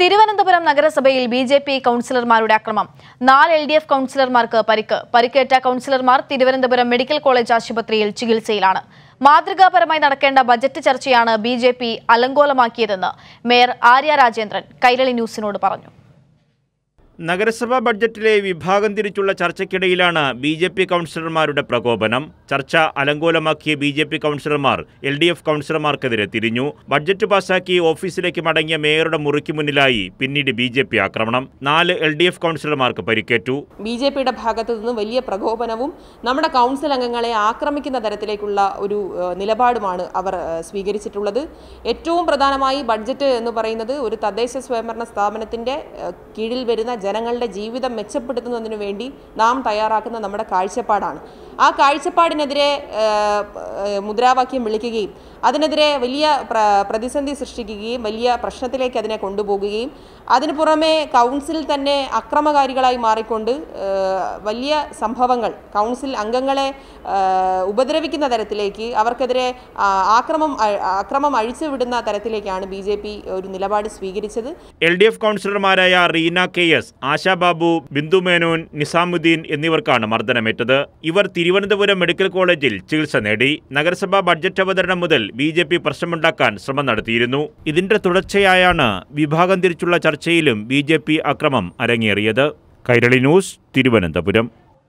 തിരുവനന്തപുരം നഗരസഭയിൽ B J P കൗൺസിലർമാരുടെ അക്രമം. നാല് എൽ ഡി എഫ് കൗൺസിലർമാർക്ക് പരിക്ക്. പരിക്കേറ്റ കൗൺസിലർമാർ തിരുവനന്തപുരം മെഡിക്കൽ കോളേജ് ആശുപത്രിയിൽ ചികിത്സയിലാണ്. മാതൃകാപരമായി നടക്കേണ്ട ബജറ്റ് ചർച്ചയാണ് ബി ജെ പി അലങ്കോലമാക്കിയതെന്ന് മേയർ ആര്യ രാജേന്ദ്രൻ കൈരളി ന്യൂസിനോട് പറഞ്ഞു. നഗരസഭാ ബഡ്ജറ്റിലെ വിഭാഗം തിരിച്ചുള്ള ചർച്ചയ്ക്കിടയിലാണ് ബി ജെ പി കൗൺസിലർമാരുടെ പ്രകോപനം. ചർച്ച അലങ്കോലമാക്കിയ ബി ജെ പി കൗൺസിലർമാർ എൽ ഡി എഫ് കൗൺസിലർമാർക്കെതിരെ തിരിഞ്ഞു. ബഡ്ജറ്റ് പാസാക്കി ഓഫീസിലേക്ക് മടങ്ങിയ മേയറുടെ മുറിക്ക് മുന്നിലായി പിന്നീട് ബി ജെ പി ആക്രമണം. നാല് എൽ ഡി എഫ് കൗൺസിലർമാർക്ക് പരിക്കേറ്റു. ബി ജെ പിയുടെ ഭാഗത്തു നിന്നും വലിയ പ്രകോപനവും നമ്മുടെ കൗൺസിൽ അംഗങ്ങളെ ആക്രമിക്കുന്ന തരത്തിലേക്കുള്ള ഒരു നിലപാടുമാണ് അവർ സ്വീകരിച്ചിട്ടുള്ളത്. ഏറ്റവും പ്രധാനമായി ബഡ്ജറ്റ് എന്ന് പറയുന്നത് ഒരു തദ്ദേശ സ്വയംഭരണ സ്ഥാപനത്തിന്റെ കീഴിൽ വരുന്ന ജനങ്ങളുടെ ജീവിതം മെച്ചപ്പെടുത്തുന്നതിനു വേണ്ടി നാം തയ്യാറാക്കുന്ന നമ്മുടെ കാഴ്ചപ്പാടാണ്. ആ കാഴ്ചപ്പാടിനെതിരെ മുദ്രാവാക്യം വിളിക്കുകയും അതിനെതിരെ വലിയ പ്ര പ്രതിസന്ധി സൃഷ്ടിക്കുകയും വലിയ പ്രശ്നത്തിലേക്ക് അതിനെ കൊണ്ടുപോകുകയും അതിനു പുറമെ കൗൺസിൽ തന്നെ അക്രമകാരികളായി മാറിക്കൊണ്ട് വലിയ സംഭവങ്ങൾ കൗൺസിൽ അംഗങ്ങളെ ഉപദ്രവിക്കുന്ന തരത്തിലേക്ക് അവർക്കെതിരെ ആക്രമം അക്രമം അഴിച്ചുവിടുന്ന തരത്തിലേക്കാണ് ബി ഒരു നിലപാട് സ്വീകരിച്ചത്. എൽ ഡി എഫ് കൗൺസിലർമാരായ റീന കെ എസ് ആശാ ബാബു ബിന്ദു മേനോൻ നിസാമുദ്ദീൻ എന്നിവർക്കാണ് മർദ്ദനമേറ്റത്. ഇവർ തിരുവനന്തപുരം മെഡിക്കൽ കോളേജിൽ ചികിത്സ നേടി. നഗരസഭാ ബഡ്ജറ്റ് അവതരണം മുതൽ ബി ജെ പി പ്രശ്നമുണ്ടാക്കാൻ ശ്രമം നടത്തിയിരുന്നു. ഇതിന്റെ തുടർച്ചയായാണ് വിഭാഗം തിരിച്ചുള്ള ചർച്ചയിലും ബി ജെ പി അക്രമം അരങ്ങേറിയത്. കൈരളി ന്യൂസ് തിരുവനന്തപുരം.